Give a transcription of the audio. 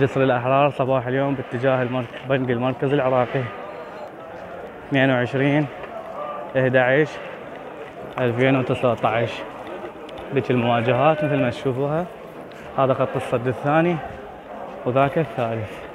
جسر الأحرار صباح اليوم باتجاه البنك المركزي العراقي. 22 11 2019 ذيك المواجهات مثل ما تشوفوها. هذا خط الصد الثاني وذاك الثالث.